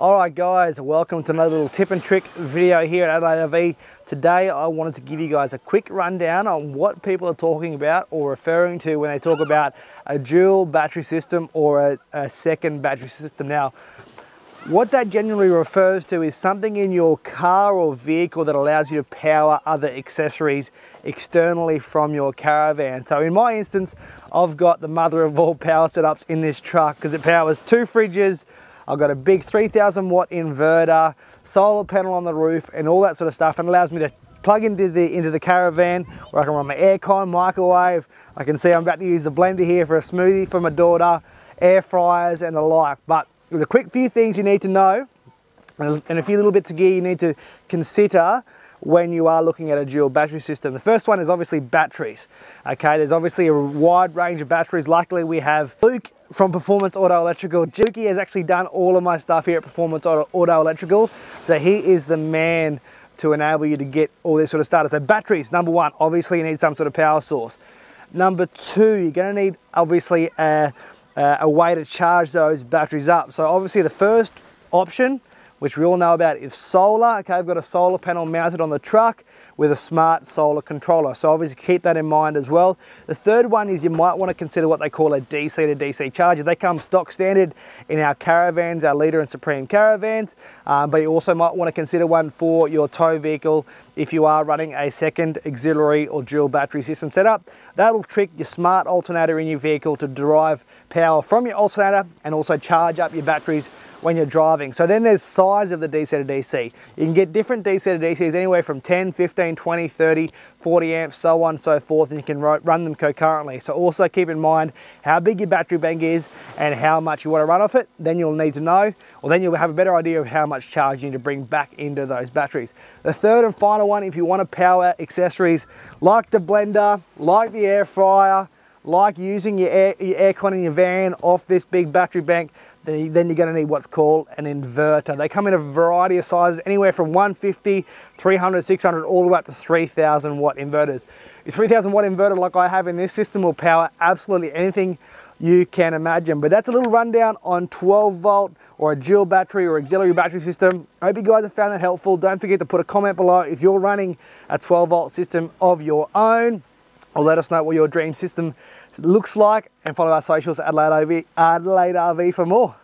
All right guys, welcome to another little tip and trick video here at Adelaide. Today I wanted to give you guys a quick rundown on what people are talking about or referring to when they talk about a dual battery system or a, a second battery system. Now, what that generally refers to is something in your car or vehicle that allows you to power other accessories externally from your caravan. So in my instance, I've got the mother of all power setups in this truck because it powers two fridges, I've got a big 3000 watt inverter, solar panel on the roof and all that sort of stuff and allows me to plug into the, into the caravan where I can run my aircon, microwave. I can see I'm about to use the blender here for a smoothie for my daughter, air fryers and the like. But there's a quick few things you need to know and a few little bits of gear you need to consider when you are looking at a dual battery system. The first one is obviously batteries. Okay, there's obviously a wide range of batteries. Luckily we have Luke from Performance Auto Electrical. Juki has actually done all of my stuff here at Performance Auto, Auto Electrical. So he is the man to enable you to get all this sort of started. So batteries, number one, obviously you need some sort of power source. Number two, you're gonna need obviously a, a way to charge those batteries up. So obviously the first option which we all know about is solar. Okay, I've got a solar panel mounted on the truck with a smart solar controller. So obviously keep that in mind as well. The third one is you might want to consider what they call a DC to DC charger. They come stock standard in our caravans, our Leader and Supreme caravans, um, but you also might want to consider one for your tow vehicle if you are running a second auxiliary or dual battery system setup. That'll trick your smart alternator in your vehicle to derive power from your alternator and also charge up your batteries when you're driving. So then there's size of the DC to DC. You can get different DC to DCs anywhere from 10, 15, 20, 30, 40 amps, so on and so forth, and you can run them concurrently. So also keep in mind how big your battery bank is and how much you want to run off it. Then you'll need to know, or then you'll have a better idea of how much charge you need to bring back into those batteries. The third and final one, if you want to power accessories like the blender, like the air fryer, like using your air, your aircon in your van off this big battery bank, then you're going to need what's called an inverter. They come in a variety of sizes, anywhere from 150, 300, 600, all the way up to 3000 watt inverters. Your 3000 watt inverter like I have in this system will power absolutely anything you can imagine. But that's a little rundown on 12 volt or a dual battery or auxiliary battery system. I hope you guys have found that helpful. Don't forget to put a comment below if you're running a 12 volt system of your own or let us know what your dream system looks like and follow our socials Adelaide RV, Adelaide RV for more.